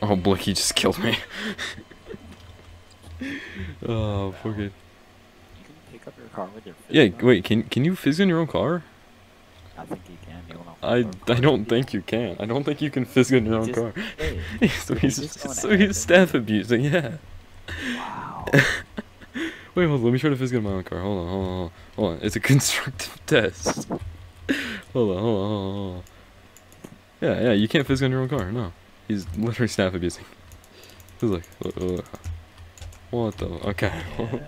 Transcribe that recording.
Oh, Blicky just killed me. oh, fuck it. You can pick up your car with your fist Yeah, wait, can can you fizz in your own car? I think you can. You I, I don't think you can. I don't think you can fizz in your own Just- car. Hey, so he's just go so he's staff abusing, yeah. wow. Wait, hold on, let me try to fizz in my own car. Hold on, hold on, hold on. Hold on. It's a constructive test. hold on, hold on, hold on, hold on. Yeah, yeah, you can't fizz in your own car, no. He's literally staff abusing. He's like, uh, uh, what the, okay. Yeah.